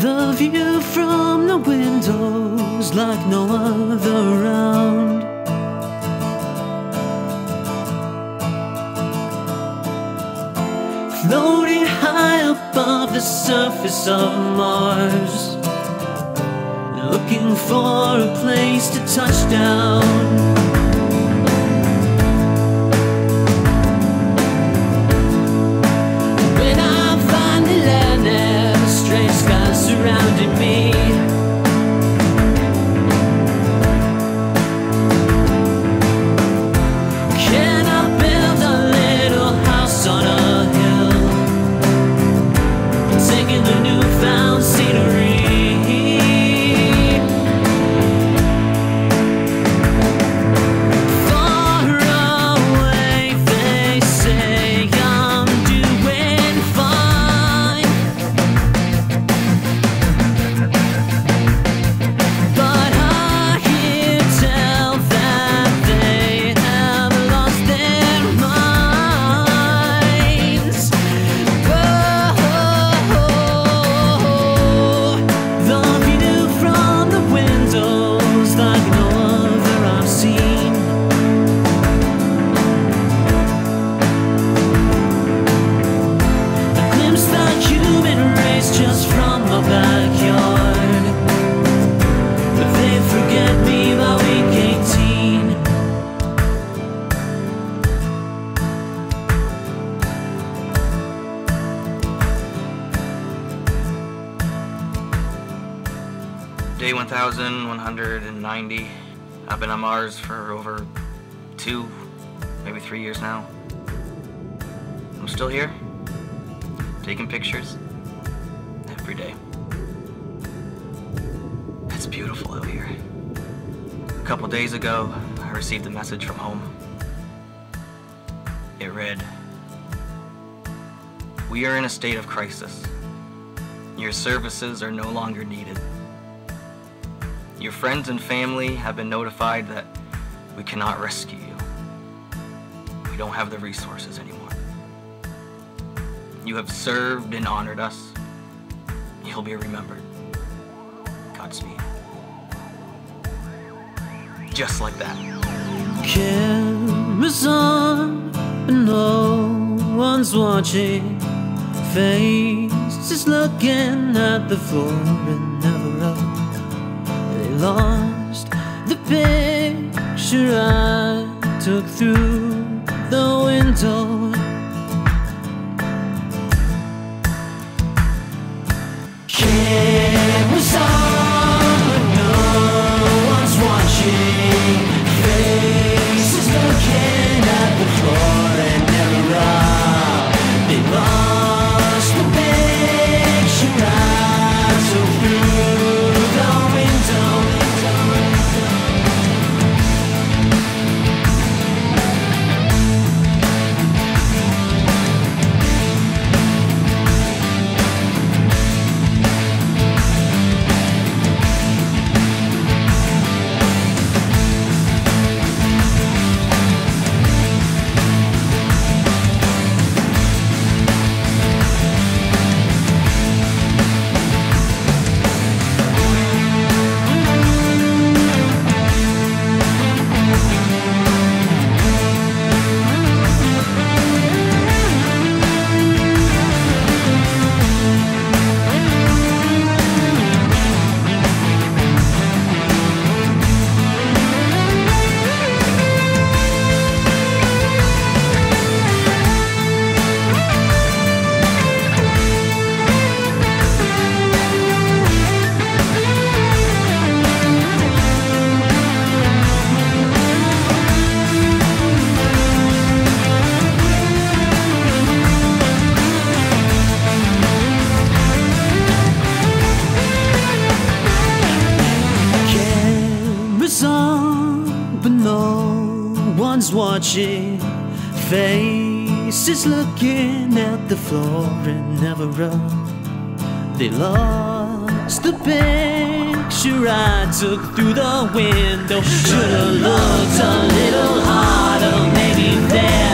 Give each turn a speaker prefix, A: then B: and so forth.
A: view from the windows like no other around. Floating high above the surface of Mars, looking for a place to touch down.
B: Day 1190. I've been on Mars for over two, maybe three years now. I'm still here, taking pictures every day. It's beautiful out here. A couple days ago, I received a message from home. It read, We are in a state of crisis. Your services are no longer needed. Your friends and family have been notified that we cannot rescue you. We don't have the resources anymore. You have served and honored us. You'll be remembered. Godspeed. Just like that.
A: Cameras on, but no one's watching. Faces looking at the floor and never up. Lost the picture I took through the window. Watching, faces looking at the floor and never up. They lost the picture I took through the window. Should've looked a little harder, maybe there.